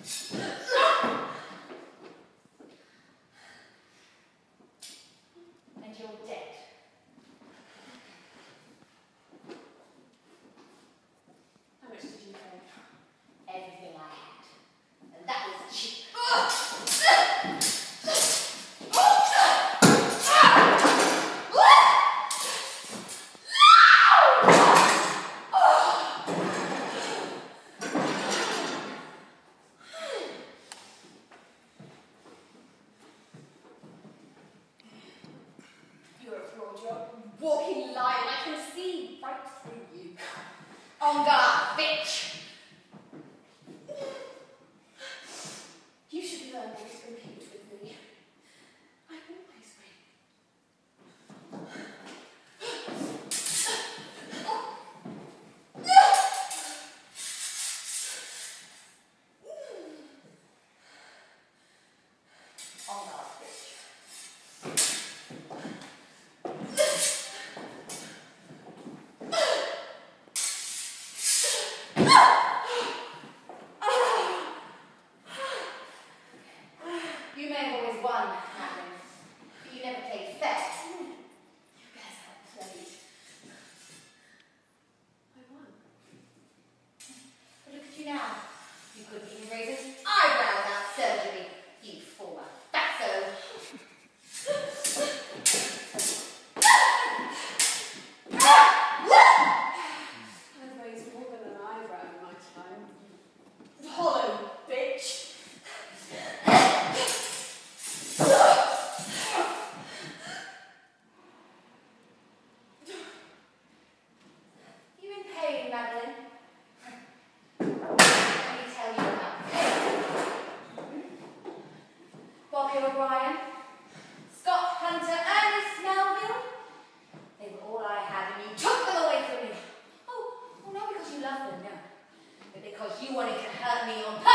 and you're dead. walking lion. I can see right through you. Oh, On guard, bitch. one. 畳を